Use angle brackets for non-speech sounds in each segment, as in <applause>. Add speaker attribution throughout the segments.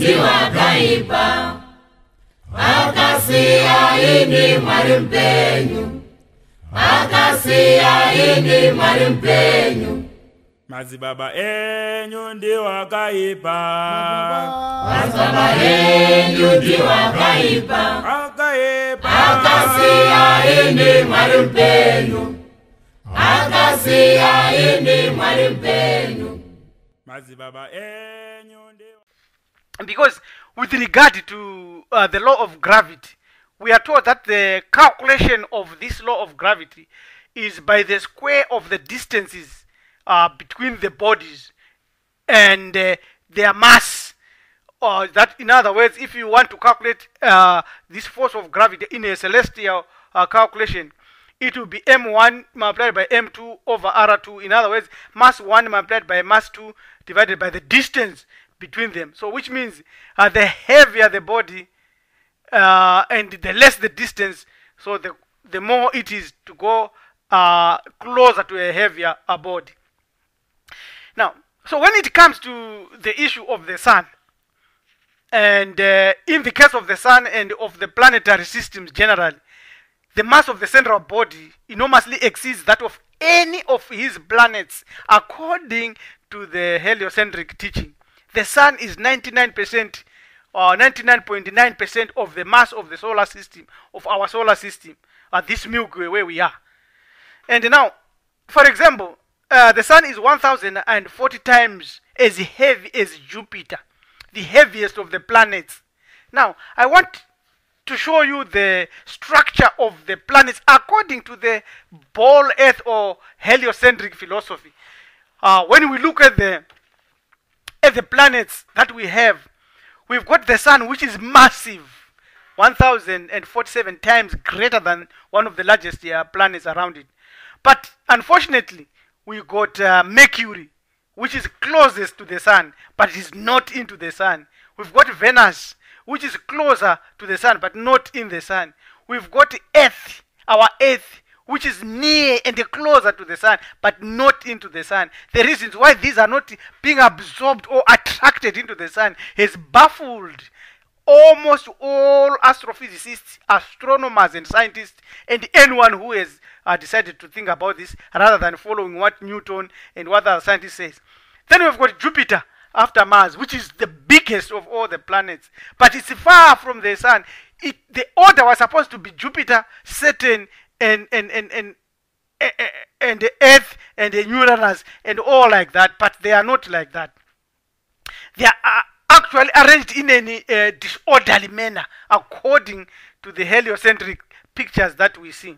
Speaker 1: ndiwo akaipa akasiya ini mwari mpenyu. Akasiya ini mwari mpenyu.
Speaker 2: Madzibaba enyu ndiwo akaipa
Speaker 1: madzibaba enyu ndiwo akaipa akasiya ini mwari mpenyu. Akasiya ini mwari mpenyu.
Speaker 2: Madzibaba enyu ndiwo
Speaker 3: because with regard to uh, the law of gravity we are told that the calculation of this law of gravity is by the square of the distances uh, between the bodies and uh, their mass. Or that in other words if you want to calculate uh, this force of gravity in a celestial uh, calculation it will be m1 multiplied by m2 over r2 in other words mass 1 multiplied by mass 2 divided by the distance between them. So which means uh, the heavier the body uh, and the less the distance so the the more it is to go uh, closer to a heavier body. Now so when it comes to the issue of the sun and uh, in the case of the sun and of the planetary systems generally the mass of the central body enormously exceeds that of any of his planets according to the heliocentric teaching the sun is 99% or 99.9% of the mass of the solar system of our solar system at this milky way where we are. And now for example uh, the sun is 1040 times as heavy as jupiter the heaviest of the planets. Now i want to show you the structure of the planets according to the ball earth or heliocentric philosophy. Uh, when we look at the at the planets that we have we've got the sun which is massive. 1047 times greater than one of the largest uh, planets around it. But unfortunately we got uh, mercury which is closest to the sun but is not into the sun. We've got venus which is closer to the sun but not in the sun. We've got earth our earth which is near and closer to the sun but not into the sun. The reasons why these are not being absorbed or attracted into the sun has baffled almost all astrophysicists astronomers and scientists and anyone who has uh, decided to think about this rather than following what newton and what other scientists says. Then we've got jupiter after mars which is the biggest of all the planets but it's far from the sun. It, the order was supposed to be jupiter saturn and and and and and the earth and the uranus and all like that but they are not like that. They are actually arranged in any uh, disorderly manner according to the heliocentric pictures that we see.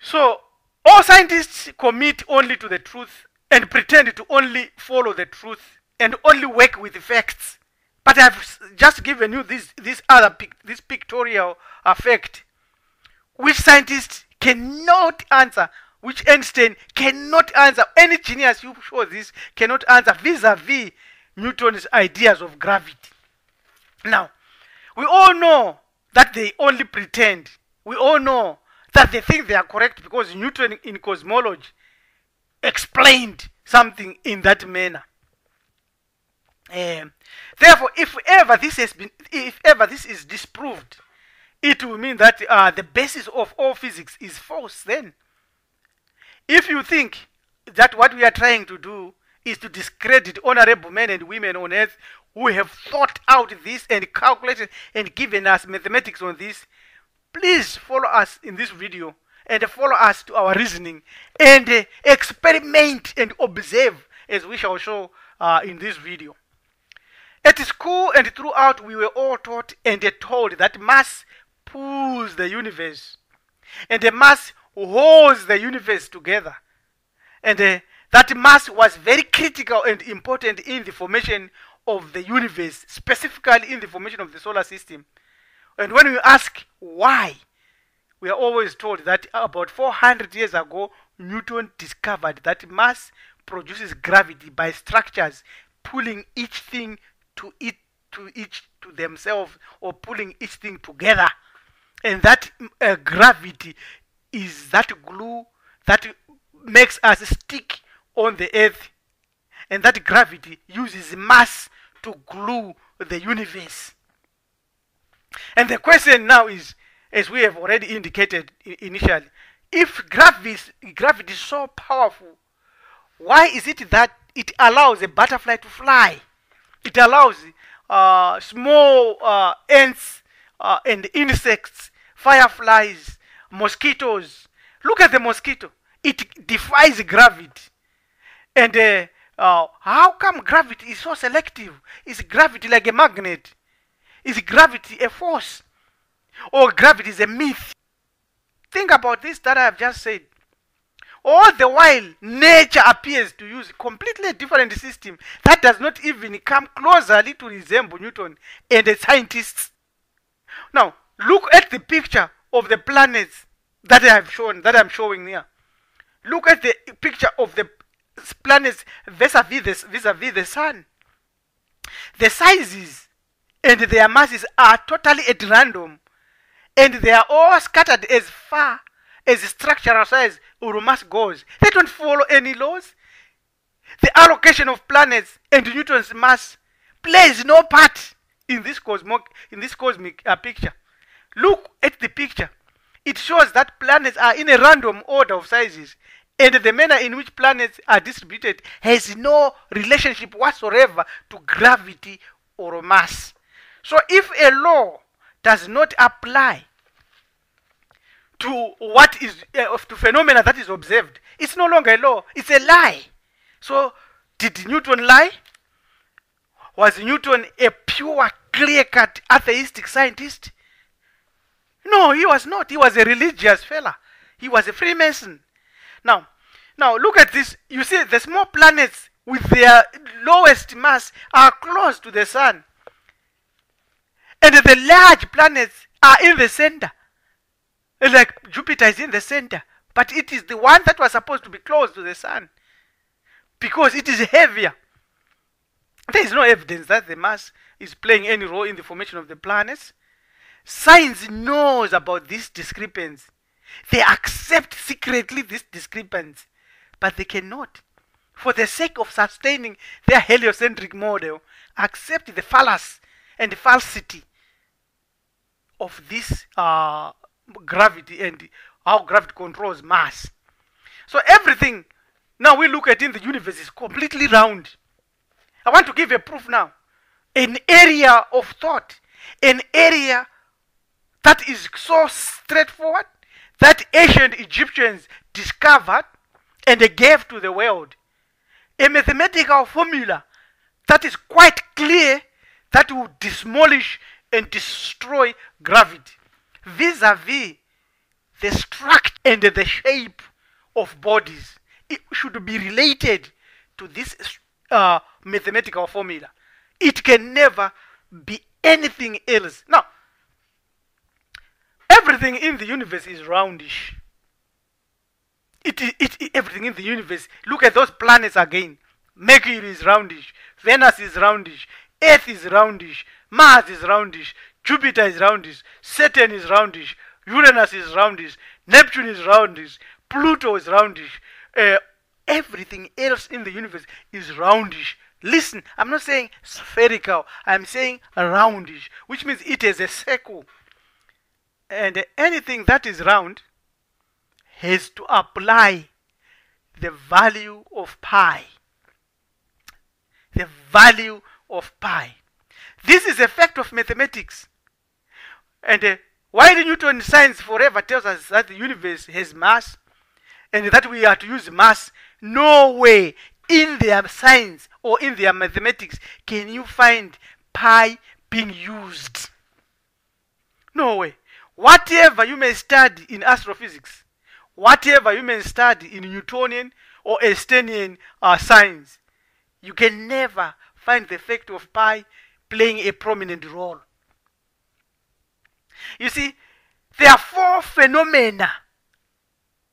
Speaker 3: So all scientists commit only to the truth and pretend to only follow the truth and only work with facts. But i've just given you this this other this pictorial effect which scientists cannot answer, which Einstein cannot answer. Any genius you show this cannot answer vis-a-vis Newton's ideas of gravity. Now, we all know that they only pretend. We all know that they think they are correct because Newton in cosmology explained something in that manner. Um, therefore, if ever this has been, if ever this is disproved, it will mean that uh, the basis of all physics is false then. If you think that what we are trying to do is to discredit honorable men and women on earth who have thought out this and calculated and given us mathematics on this, please follow us in this video and follow us to our reasoning and uh, experiment and observe as we shall show uh, in this video. At school and throughout, we were all taught and told that mass pulls the universe, and the mass holds the universe together, and uh, that mass was very critical and important in the formation of the universe, specifically in the formation of the solar system. And when we ask why, we are always told that about 400 years ago, Newton discovered that mass produces gravity by structures pulling each thing to it to each to themselves or pulling each thing together and that uh, gravity is that glue that makes us stick on the earth and that gravity uses mass to glue the universe. And the question now is, as we have already indicated initially, if gravity gravity is so powerful, why is it that it allows a butterfly to fly? It allows uh, small uh, ants uh, and insects, fireflies, mosquitoes. Look at the mosquito. It defies gravity. And uh, uh, how come gravity is so selective? Is gravity like a magnet? Is gravity a force? Or gravity is a myth? Think about this that I have just said. All the while, nature appears to use a completely different system that does not even come closely to resemble Newton and the scientists. Now, look at the picture of the planets that I have shown, that I'm showing here. Look at the picture of the planets vis-a-vis the, vis-a-vis the sun. The sizes and their masses are totally at random and they are all scattered as far as structural size or mass goes. They don't follow any laws. The allocation of planets and Newton's mass plays no part in this cosmic in this cosmic uh, picture. Look at the picture. It shows that planets are in a random order of sizes, and the manner in which planets are distributed has no relationship whatsoever to gravity or mass. So, if a law does not apply to what is uh, to phenomena that is observed, it's no longer a law; it's a lie. So, did Newton lie? Was Newton a pure, clear-cut atheistic scientist? No, he was not. He was a religious fella. He was a Freemason. Now, now look at this. You see, the small planets with their lowest mass are close to the sun, and the large planets are in the center. Like Jupiter is in the center, but it is the one that was supposed to be close to the sun because it is heavier. There is no evidence that the mass is playing any role in the formation of the planets. Science knows about this discrepancy. They accept secretly this discrepancy, but they cannot, for the sake of sustaining their heliocentric model, accept the fallacy and falsity of this uh, gravity and how gravity controls mass. So everything now we look at in the universe is completely round. I want to give a proof now. An area of thought, an area that is so straightforward that ancient Egyptians discovered and gave to the world. A mathematical formula that is quite clear that will demolish and destroy gravity vis-a-vis the structure and the shape of bodies. It should be related to this uh, mathematical formula. It can never be anything else. Now, everything in the universe is roundish. It, it, it- everything in the universe. Look at those planets again. Mercury is roundish. Venus is roundish. Earth is roundish. Mars is roundish. Jupiter is roundish. Saturn is roundish. Uranus is roundish. Neptune is roundish. Pluto is roundish. Uh, everything else in the universe is roundish. Listen, I'm not saying spherical. I'm saying roundish, which means it is a circle. And anything that is round has to apply the value of pi. The value of pi. This is a fact of mathematics. And uh, while Newton science forever tells us that the universe has mass and that we are to use mass, no way in their science or in their mathematics can you find pi being used. No way. Whatever you may study in astrophysics, whatever you may study in Newtonian or Einsteinian uh, science, you can never find the effect of pi playing a prominent role. You see, there are four phenomena,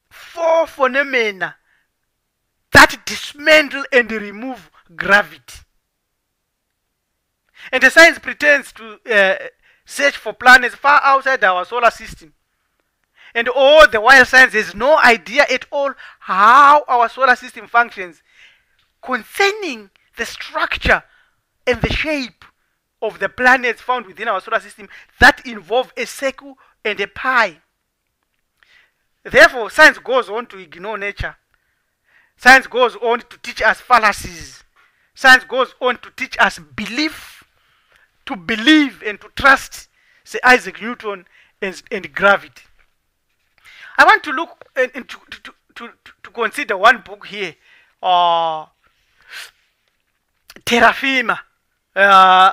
Speaker 3: four phenomena that dismantle and remove gravity. And the science pretends to uh, search for planets far outside our solar system. And all the while science has no idea at all how our solar system functions concerning the structure and the shape of the planets found within our solar system that involve a circle and a pie. Therefore, science goes on to ignore nature. Science goes on to teach us fallacies. Science goes on to teach us belief, to believe and to trust, say Isaac Newton and, and gravity. I want to look and, and to, to, to, to consider one book here, uh, Terra Firma, uh,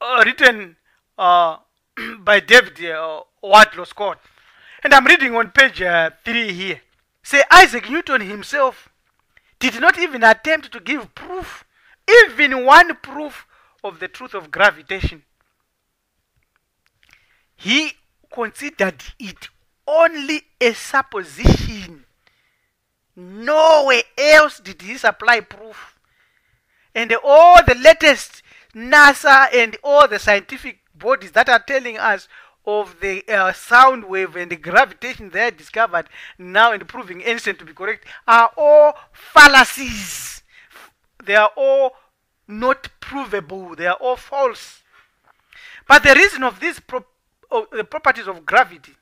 Speaker 3: uh, written uh, <clears throat> by David uh, Wardlaw Scott. And I'm reading on page uh, 3 here. Say Isaac Newton himself did not even attempt to give proof, even one proof of the truth of gravitation. He considered it only a supposition. Nowhere else did he supply proof. And all the latest NASA and all the scientific bodies that are telling us of the uh, sound wave and the gravitation they discovered now and proving Einstein to be correct are all fallacies. They are all not provable. They are all false. But the reason of these pro- the properties of gravity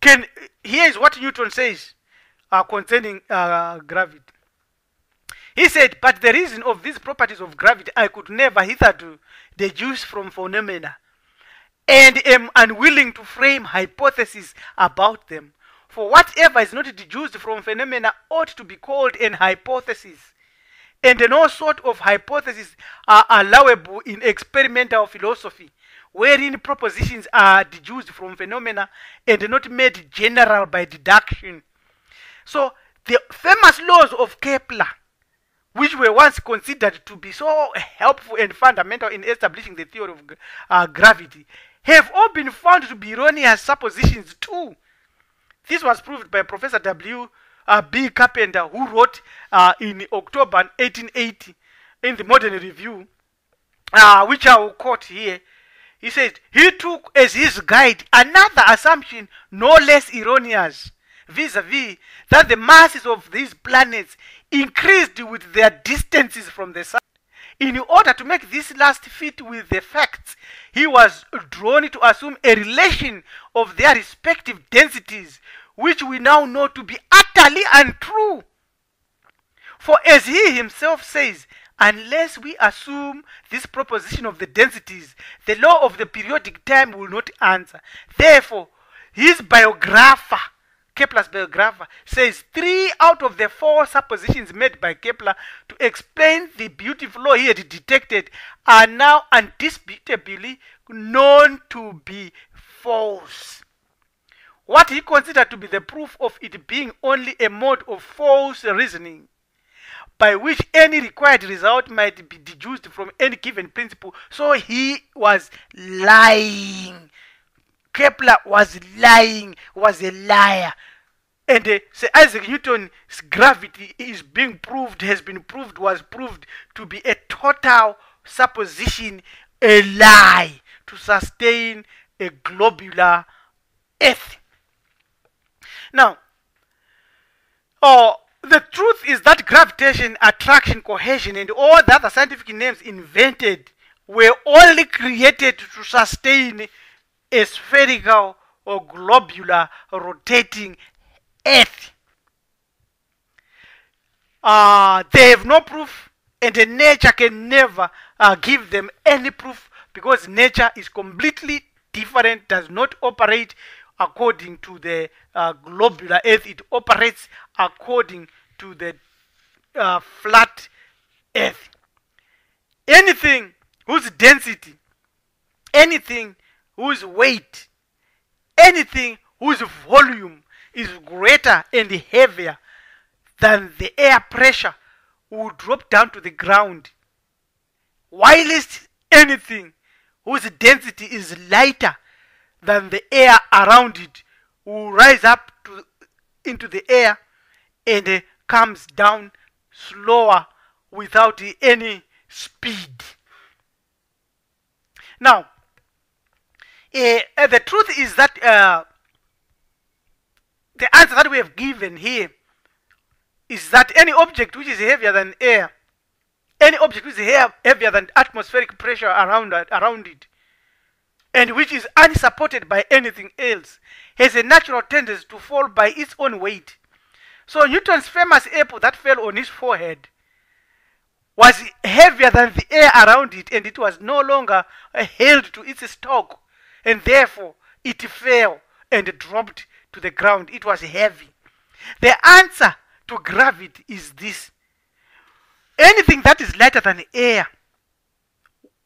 Speaker 3: can here is what Newton says uh, concerning uh, gravity. He said, but the reason of these properties of gravity I could never hitherto deduce from phenomena and am unwilling to frame hypotheses about them. For whatever is not deduced from phenomena ought to be called an hypothesis. And no sort of hypotheses are allowable in experimental philosophy, wherein propositions are deduced from phenomena and not made general by deduction. So, the famous laws of Kepler, which were once considered to be so helpful and fundamental in establishing the theory of uh, gravity, have all been found to be erroneous suppositions too. This was proved by Professor W. Uh, B. Carpenter, who wrote uh, in October 1880 in the Modern Review, uh, which I will quote here. He said, He took as his guide another assumption no less erroneous, vis a vis, that the masses of these planets increased with their distances from the sun. In order to make this last fit with the facts, he was drawn to assume a relation of their respective densities, which we now know to be utterly untrue. For as he himself says, unless we assume this proposition of the densities, the law of the periodic time will not answer. Therefore, his biographer, Kepler's biographer, says three out of the four suppositions made by Kepler to explain the beautiful law he had detected are now undisputably known to be false. What he considered to be the proof of it being only a mode of false reasoning by which any required result might be deduced from any given principle. So he was lying. Kepler was lying, was a liar. And uh, Sir Isaac Newton's gravity is being proved, has been proved, was proved to be a total supposition, a lie to sustain a globular earth. Now, oh, the truth is that gravitation, attraction, cohesion, and all the other scientific names invented were only created to sustain a spherical or globular rotating earth. Uh, they have no proof, and nature can never uh, give them any proof because nature is completely different, does not operate according to the uh, globular earth, it operates according to the uh, flat earth. Anything whose density, anything whose weight, anything whose volume is greater and heavier than the air pressure will drop down to the ground. Whilst anything whose density is lighter than the air around it will rise up to, into the air and uh, comes down slower without any speed. Now, uh, uh, the truth is that uh, the answer that we have given here is that any object which is heavier than air, any object which is heavier than atmospheric pressure around, around it and which is unsupported by anything else has a natural tendency to fall by its own weight. So Newton's famous apple that fell on his forehead was heavier than the air around it and it was no longer held to its stalk and therefore it fell and dropped to the ground. It was heavy. The answer to gravity is this anything that is lighter than air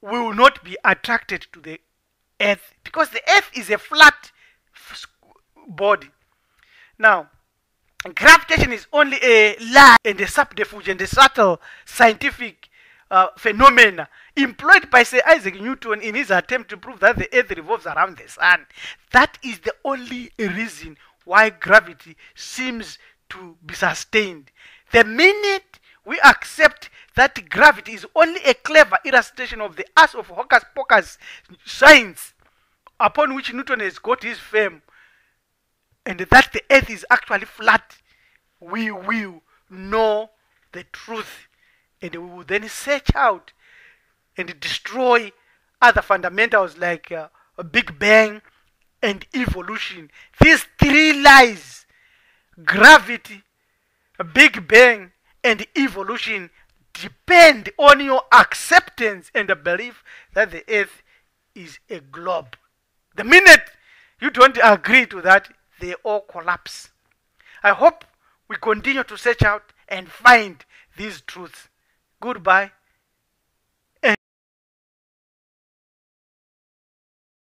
Speaker 3: will not be attracted to the earth because the earth is a flat body. Now, gravitation is only a lie and a subterfuge and a subtle scientific uh, phenomena employed by Sir Isaac Newton in his attempt to prove that the earth revolves around the sun. That is the only reason why gravity seems to be sustained. The minute we accept that gravity is only a clever illustration of the ass of hocus pocus science upon which Newton has got his fame, and that the earth is actually flat, we will know the truth and we will then search out and destroy other fundamentals like uh, a Big Bang and evolution. These three lies gravity, a Big Bang, and evolution depend on your acceptance and the belief that the earth is a globe. The minute you don't agree to that, they all collapse. I hope we continue to search out and find these truths. Goodbye.